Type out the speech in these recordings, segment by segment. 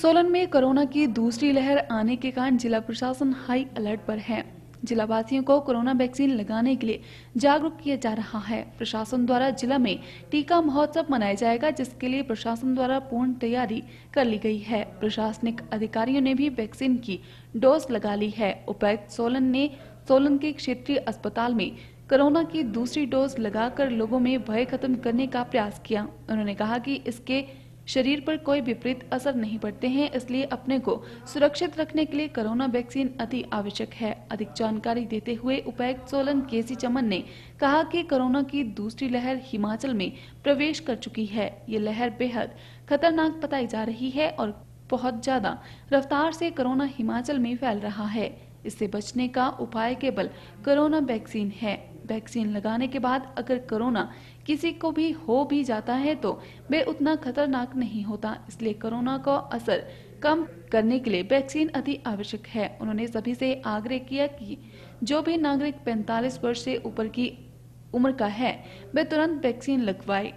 सोलन में कोरोना की दूसरी लहर आने के कारण जिला प्रशासन हाई अलर्ट पर है। जिला वासियों को कोरोना वैक्सीन लगाने के लिए जागरूक किया जा रहा है। प्रशासन द्वारा जिला में टीका महोत्सव मनाया जाएगा, जिसके लिए प्रशासन द्वारा पूर्ण तैयारी कर ली गई है। प्रशासनिक अधिकारियों ने भी वैक्सीन की डोज लगा ली है। उपायुक्त सोलन ने सोलन के क्षेत्रीय अस्पताल में कोरोना की दूसरी डोज लगाकर लोगों में भय खत्म करने का प्रयास किया। उन्होंने कहा कि इसके शरीर पर कोई विपरीत असर नहीं पड़ते हैं, इसलिए अपने को सुरक्षित रखने के लिए कोरोना वैक्सीन अति आवश्यक है। अधिक जानकारी देते हुए उपायुक्त सोलन केसी चमन ने कहा कि कोरोना की दूसरी लहर हिमाचल में प्रवेश कर चुकी है। ये लहर बेहद खतरनाक बताई जा रही है और बहुत ज़्यादा रफ्तार से कोरोना हिमाचल में फैल रहा है। इससे बचने का उपाय केवल कोरोना वैक्सीन है। वैक्सीन लगाने के बाद अगर कोरोना किसी को भी हो भी जाता है तो वे उतना खतरनाक नहीं होता। इसलिए कोरोना का असर कम करने के लिए वैक्सीन अति आवश्यक है। उन्होंने सभी से आग्रह किया कि जो भी नागरिक 45 वर्ष से ऊपर की उम्र का है, वे तुरंत वैक्सीन लगवाए।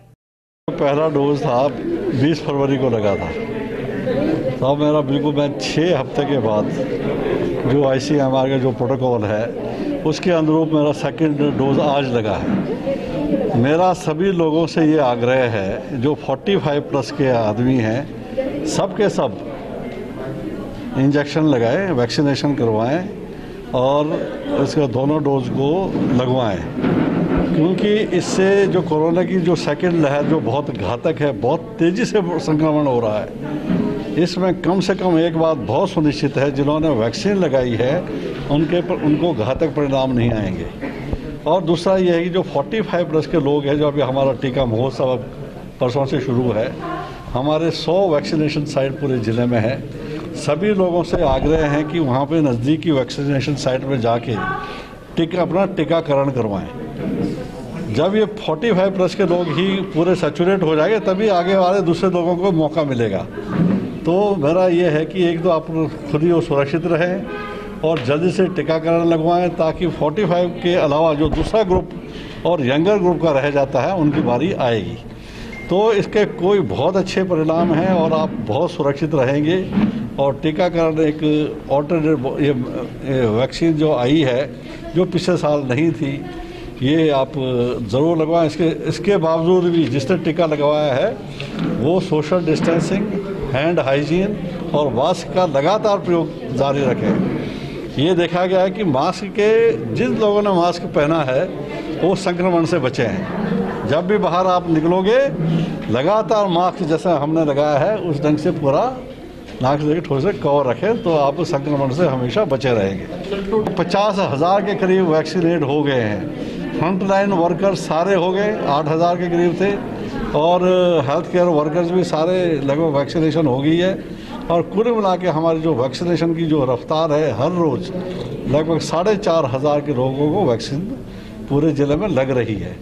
पहला डोज था 20 फरवरी को लगा था। तो मेरा बिल्कुल मैं छः हफ़्ते के बाद जो आई का जो प्रोटोकॉल है उसके अनुरूप मेरा सेकंड डोज आज लगा है। मेरा सभी लोगों से ये आग्रह है, जो 45 प्लस के आदमी हैं सब के सब इंजेक्शन लगाएँ वैक्सीनेशन करवाएँ और इसका दोनों डोज को लगवाएँ। क्योंकि इससे जो कोरोना की जो सेकंड लहर, जो बहुत घातक है, बहुत तेज़ी से संक्रमण हो रहा है इसमें कम से कम एक बात बहुत सुनिश्चित है, जिन्होंने वैक्सीन लगाई है, उनके पर, उनको घातक परिणाम नहीं आएँगे। और दूसरा ये है कि जो 45 प्लस के लोग हैं, जो अभी हमारा टीका महोत्सव अब परसों से शुरू है, हमारे 100 वैक्सीनेशन साइट पूरे ज़िले में है। सभी लोगों से आग्रह है कि वहाँ पे नज़दीकी वैक्सीनेशन साइट में जाके टीका, अपना टीकाकरण करवाएँ। जब ये 45 प्लस के लोग ही पूरे सेचुरेट हो जाएँगे, तभी आगे वाले दूसरे लोगों को मौका मिलेगा। तो मेरा ये है कि एक तो आप खुद ही सुरक्षित रहें और जल्दी से टीकाकरण लगवाएँ ताकि 45 के अलावा जो दूसरा ग्रुप और यंगर ग्रुप का रह जाता है, उनकी बारी आएगी। तो इसके कोई बहुत अच्छे परिणाम हैं और आप बहुत सुरक्षित रहेंगे और टीकाकरण एक ऑल्टरनेट ये वैक्सीन जो आई है, जो पिछले साल नहीं थी, ये आप ज़रूर लगवाएँ। इसके इसके बावजूद भी जिसने टीका लगवाया है, वो सोशल डिस्टेंसिंग हैंड हाइजीन और मास्क का लगातार प्रयोग जारी रखें। ये देखा गया है कि मास्क के, जिन लोगों ने मास्क पहना है, वो संक्रमण से बचे हैं। जब भी बाहर आप निकलोगे, लगातार मास्क जैसा हमने लगाया है, उस ढंग से पूरा नाक से ठोस कवर रखें तो आप संक्रमण से हमेशा बचे रहेंगे। पचास हज़ार के करीब वैक्सीनेट हो गए हैं। फ्रंट लाइन वर्कर सारे हो गए, आठ हज़ार के करीब थे। और हेल्थ केयर वर्कर्स भी सारे लगभग वैक्सीनेशन हो गई है। और कुल मिला के हमारी जो वैक्सीनेशन की जो रफ्तार है हर रोज़, लगभग साढ़े चार हज़ार के लोगों को वैक्सीन पूरे ज़िले में लग रही है।